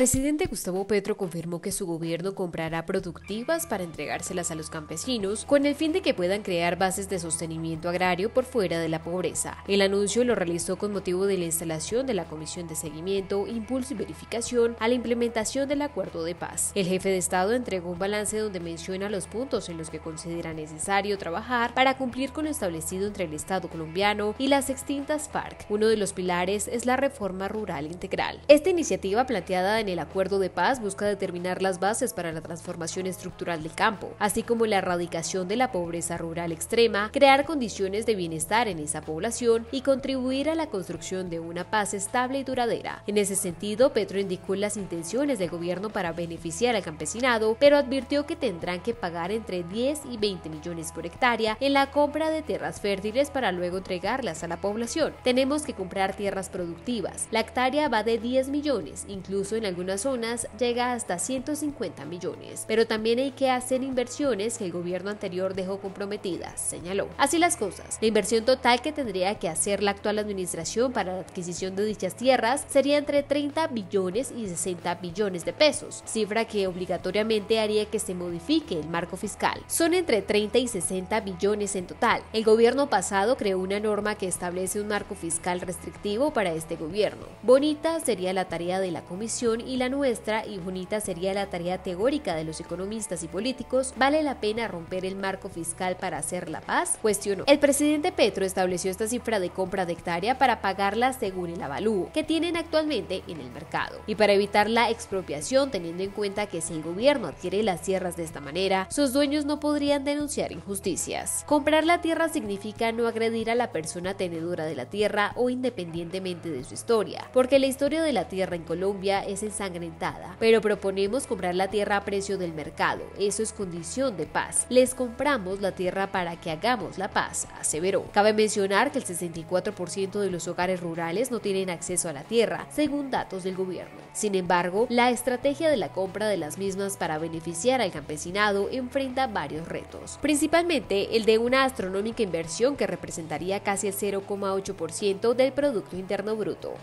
presidente Gustavo Petro confirmó que su gobierno comprará productivas para entregárselas a los campesinos con el fin de que puedan crear bases de sostenimiento agrario por fuera de la pobreza. El anuncio lo realizó con motivo de la instalación de la Comisión de Seguimiento, Impulso y Verificación a la implementación del Acuerdo de Paz. El jefe de Estado entregó un balance donde menciona los puntos en los que considera necesario trabajar para cumplir con lo establecido entre el Estado colombiano y las extintas FARC. Uno de los pilares es la reforma rural integral. Esta iniciativa planteada en el acuerdo de paz busca determinar las bases para la transformación estructural del campo, así como la erradicación de la pobreza rural extrema, crear condiciones de bienestar en esa población y contribuir a la construcción de una paz estable y duradera. En ese sentido, Petro indicó las intenciones del gobierno para beneficiar al campesinado, pero advirtió que tendrán que pagar entre 10 y 20 millones por hectárea en la compra de tierras fértiles para luego entregarlas a la población. Tenemos que comprar tierras productivas. La hectárea va de 10 millones, incluso en algunas zonas llega hasta 150 millones. Pero también hay que hacer inversiones que el gobierno anterior dejó comprometidas, señaló. Así las cosas, la inversión total que tendría que hacer la actual administración para la adquisición de dichas tierras sería entre 30 billones y 60 billones de pesos, cifra que obligatoriamente haría que se modifique el marco fiscal. Son entre 30 y 60 billones en total. El gobierno pasado creó una norma que establece un marco fiscal restrictivo para este gobierno. Bonita sería la tarea de la comisión y la nuestra, y bonita sería la tarea teórica de los economistas y políticos, ¿vale la pena romper el marco fiscal para hacer la paz? Cuestionó. El presidente Petro estableció esta cifra de compra de hectárea para pagarla según el avalúo que tienen actualmente en el mercado y para evitar la expropiación teniendo en cuenta que si el gobierno adquiere las tierras de esta manera, sus dueños no podrían denunciar injusticias. Comprar la tierra significa no agredir a la persona tenedora de la tierra o independientemente de su historia, porque la historia de la tierra en Colombia es ensangrentada, pero proponemos comprar la tierra a precio del mercado, eso es condición de paz. Les compramos la tierra para que hagamos la paz, aseveró. Cabe mencionar que el 64% de los hogares rurales no tienen acceso a la tierra, según datos del gobierno. Sin embargo, la estrategia de la compra de las mismas para beneficiar al campesinado enfrenta varios retos, principalmente el de una astronómica inversión que representaría casi el 0,8% del Producto Interno Bruto.